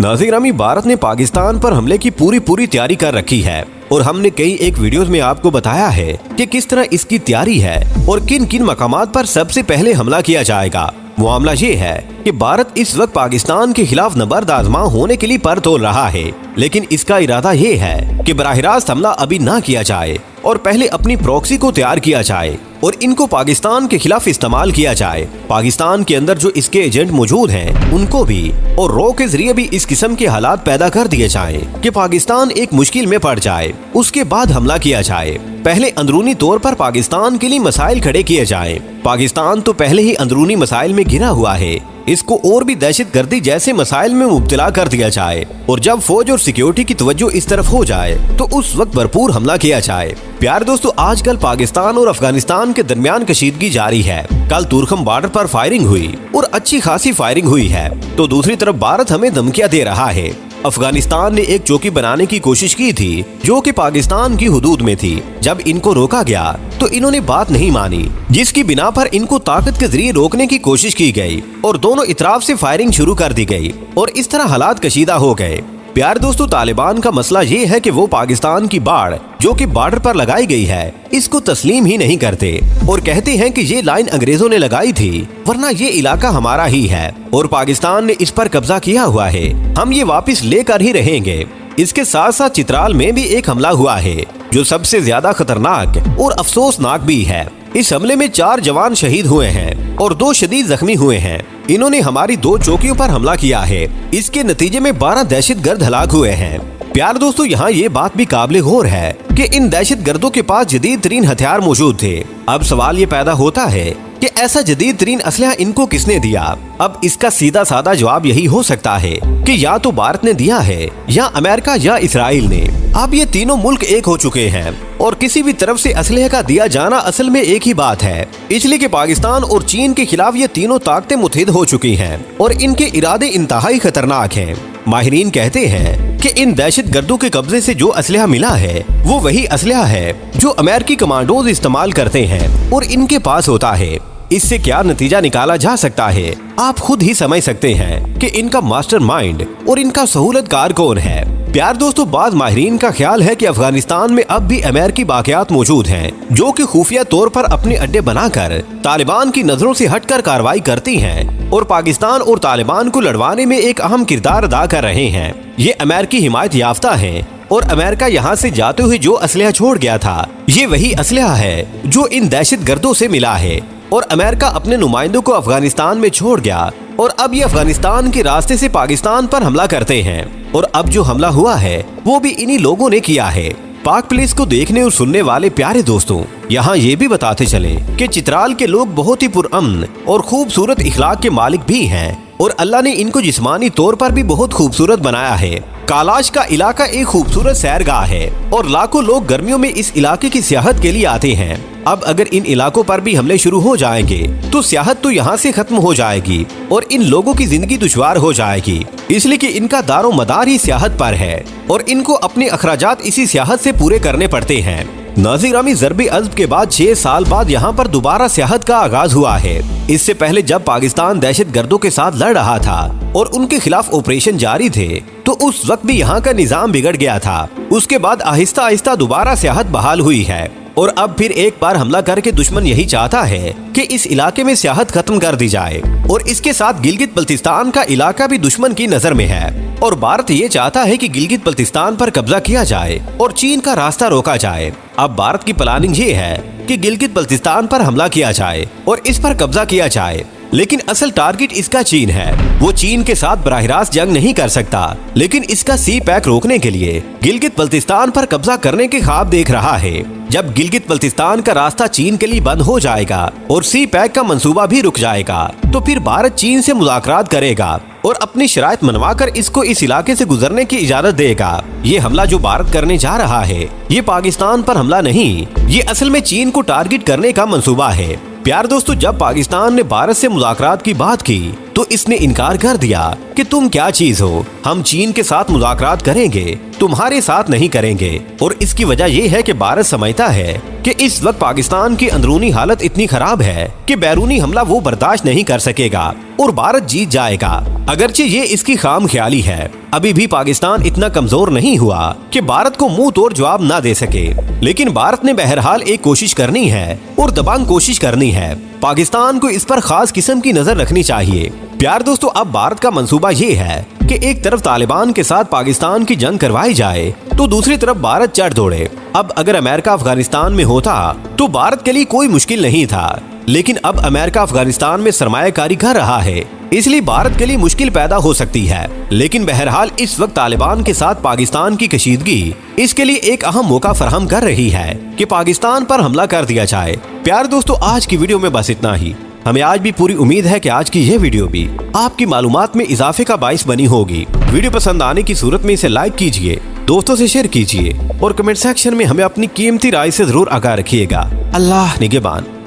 नाजिर अमी भारत ने पाकिस्तान पर हमले की पूरी पूरी तैयारी कर रखी है और हमने कई एक वीडियोस में आपको बताया है कि किस तरह इसकी तैयारी है और किन किन मकाम पर सबसे पहले हमला किया जाएगा। मामला ये है कि भारत इस वक्त पाकिस्तान के खिलाफ नबर्द आजमा होने के लिए पर तोल रहा है। लेकिन इसका इरादा ये है कि बरह रास्त हमला अभी ना किया जाए और पहले अपनी प्रॉक्सी को तैयार किया जाए। और इनको पाकिस्तान के खिलाफ इस्तेमाल किया जाए। पाकिस्तान के अंदर जो इसके एजेंट मौजूद हैं, उनको भी और रो के ज़रिए भी इस किस्म के हालात पैदा कर दिए जाए कि पाकिस्तान एक मुश्किल में पड़ जाए, उसके बाद हमला किया जाए। पहले अंदरूनी तौर पर पाकिस्तान के लिए मसाइल खड़े किए जाए। पाकिस्तान तो पहले ही अंदरूनी मसाइल में घिरा हुआ है इसको और भी दहशत गर्दी जैसे मसाइल में मुबतला कर दिया जाए और जब फौज और सिक्योरिटी की तवज्जो इस तरफ़ हो जाए तो उस वक्त भरपूर हमला किया जाए। प्यार दोस्तों, आजकल पाकिस्तान और अफ़गानिस्तान के दरमियान कशीदगी जारी है। कल तुरखम बॉर्डर पर फायरिंग हुई और अच्छी खासी फायरिंग हुई है। तो दूसरी तरफ़, भारत हमें धमकियाँ दे रहा है। अफ़गानिस्तान ने एक चौकी बनाने की कोशिश की थी, जो कि पाकिस्तान की हदूद में थी। जब इनको रोका गया तो इन्होंने बात नहीं मानी, जिसकी बिना पर इनको ताकत के ज़रिए रोकने की कोशिश की गई, और दोनों इतराफ से फायरिंग शुरू कर दी गई, और इस तरह हालात कशीदा हो गए। प्यार दोस्तों, तालिबान का मसला ये है कि वो पाकिस्तान की बाढ़, जो कि बॉर्डर पर लगाई गई है, इसको तस्लीम ही नहीं करते। और कहते हैं कि ये लाइन अंग्रेज़ों ने लगाई थी, वरना ये इलाका हमारा ही है, और पाकिस्तान ने इस पर कब्जा किया हुआ है। हम ये वापस लेकर ही रहेंगे। इसके साथ साथ चित्राल में भी एक हमला हुआ है, जो सबसे ज़्यादा खतरनाक और अफसोसनाक भी है। इस हमले में चार जवान शहीद हुए हैं। और दो शदीद जख्मी हुए हैं। इन्होंने हमारी दो चौकियों पर हमला किया है। इसके नतीजे में बारह दहशत गर्द हलाक हुए हैं। प्यार दोस्तों, यहाँ ये बात भी काबिल गौर है कि इन दहशत गर्दों के पास जदीद तरीन हथियार मौजूद थे। अब सवाल ये पैदा होता है कि ऐसा जदीद तरीन असलहा इनको किसने दिया? अब इसका सीधा साधा जवाब यही हो सकता है कि या तो भारत ने दिया है या अमेरिका या इसराइल ने। अब ये तीनों मुल्क एक हो चुके हैं और किसी भी तरफ़ से असलहे का दिया जाना असल में एक ही बात है। इसलिए कि पाकिस्तान और चीन के खिलाफ ये तीनों ताकतें मुतहद हो चुकी हैं और इनके इरादे इंतहाई खतरनाक हैं। माहरीन कहते हैं कि इन दहशत गर्दों के कब्जे से जो असलहा मिला है, वो वही असलहा है जो अमेरिकी कमांडोज इस्तेमाल करते हैं और इनके पास होता है। इससे क्या नतीजा निकाला जा सकता है? आप खुद ही समझ सकते हैं कि इनका मास्टर माइंड और इनका सहूलतकार कौन है। प्यार दोस्तों, बाद माहरीन का ख्याल है कि अफ़गानिस्तान में अब भी अमेरिकी बाकियात मौजूद हैं, जो कि खुफिया तौर पर अपने अड्डे बनाकर तालिबान की नज़रों से हटकर कार्रवाई करती हैं और पाकिस्तान और तालिबान को लड़वाने में एक अहम किरदार अदा कर रहे हैं। ये अमेरिकी हिमायत याफ्ता है और अमेरिका यहाँ से जाते हुए जो असलहा छोड़ गया था, ये वही असलहा है जो इन दहशत गर्दों से मिला है और अमेरिका अपने नुमाइंदों को अफ़गानिस्तान में छोड़ गया और अब ये अफ़गानिस्तान के रास्ते से पाकिस्तान पर हमला करते हैं। और अब जो हमला हुआ है, वो भी इन्हीं लोगों ने किया है। पाक पुलिस को देखने और सुनने वाले प्यारे दोस्तों, यहाँ ये भी बताते चले कि चित्राल के लोग बहुत ही पुरअमन और खूबसूरत इखलाक के मालिक भी हैं। और अल्लाह ने इनको जिस्मानी तौर पर भी बहुत खूबसूरत बनाया है। कालाश का इलाका एक खूबसूरत सैरगाह है और लाखों लोग गर्मियों में इस इलाके की सियाहत के लिए आते हैं। अब अगर इन इलाकों पर भी हमले शुरू हो जाएँगे तो सियाहत तो यहाँ से खत्म हो जाएगी और इन लोगों की ज़िंदगी दुश्वार हो जाएगी। इसलिए कि इनका दारो मदार ही सियाहत पर है और इनको अपने अखराज इसी सियाहत से पूरे करने पड़ते हैं। नाजीरामी जरबी अजब के बाद छह साल बाद यहाँ पर दोबारा सियाहत का आगाज़ हुआ है। इससे पहले जब पाकिस्तान दहशत गर्दों के साथ लड़ रहा था और उनके खिलाफ ऑपरेशन जारी थे तो उस वक्त भी यहाँ का निज़ाम बिगड़ गया था। उसके बाद आहिस्ता आहिस्ता दोबारा सियाहत बहाल हुई है। और अब फिर एक बार हमला करके दुश्मन यही चाहता है कि इस इलाके में सियाहत खत्म कर दी जाए। और इसके साथ गिलगित बल्तिस्तान का इलाका भी दुश्मन की नज़र में है। और भारत ये चाहता है कि गिलगित बल्तिस्तान पर कब्जा किया जाए और चीन का रास्ता रोका जाए। अब भारत की प्लानिंग ये है कि गिलगित बल्तिस्तान पर हमला किया जाए और इस पर कब्जा किया जाए। लेकिन असल टारगेट इसका चीन है। वो चीन के साथ बरह रास्त जंग नहीं कर सकता। लेकिन इसका सी पैक रोकने के लिए गिलगित बल्तिस्तान पर कब्जा करने के ख्वाब देख रहा है। जब गिलगित बल्तिस्तान का रास्ता चीन के लिए बंद हो जाएगा और सी पैक का मंसूबा भी रुक जाएगा तो फिर भारत चीन से मुलाकात करेगा और अपनी शराइत मनवा कर इसको इस इलाके से गुजरने की इजाज़त देगा। ये हमला जो भारत करने जा रहा है, ये पाकिस्तान पर हमला नहीं, ये असल में चीन को टारगेट करने का मंसूबा है। प्यार दोस्तों, जब पाकिस्तान ने भारत से मुलाकात की बात की तो इसने इनकार कर दिया कि तुम क्या चीज़ हो। हम चीन के साथ मुलाकात करेंगे, तुम्हारे साथ नहीं करेंगे। और इसकी वजह यह है कि भारत समझता है कि इस वक्त पाकिस्तान की अंदरूनी हालत इतनी खराब है कि बैरूनी हमला वो बर्दाश्त नहीं कर सकेगा और भारत जीत जाएगा। अगरचे ये इसकी खाम ख्याली है। अभी भी पाकिस्तान इतना कमज़ोर नहीं हुआ कि भारत को मुँह तोड़ जवाब ना दे सके। लेकिन भारत ने बहरहाल एक कोशिश करनी है और दबांग कोशिश करनी है। पाकिस्तान को इस पर खास किस्म की नज़र रखनी चाहिए। प्यार दोस्तों, अब भारत का मंसूबा ये है कि एक तरफ़ तालिबान के साथ पाकिस्तान की जंग करवाई जाए तो दूसरी तरफ़ भारत चढ़ दौड़े। अब अगर अमेरिका अफ़गानिस्तान में होता तो भारत के लिए कोई मुश्किल नहीं था। लेकिन अब अमेरिका अफ़गानिस्तान में सरमाकारी कर रहा है। इसलिए भारत के लिए मुश्किल पैदा हो सकती है। लेकिन बहरहाल इस वक्त तालिबान के साथ पाकिस्तान की कशीदगी इसके लिए एक अहम मौका फराहम कर रही है कि पाकिस्तान पर हमला कर दिया जाए। प्यार दोस्तों, आज की वीडियो में बस इतना ही। हमें आज भी पूरी उम्मीद है कि आज की यह वीडियो भी आपकी मालूम में इजाफे का बाइस बनी होगी। वीडियो पसंद आने की सूरत में इसे लाइक कीजिए, दोस्तों से शेयर कीजिए और कमेंट सेक्शन में हमें अपनी कीमती राय से ज़रूर आगा रखिएगा। अल्लाह निगेबान।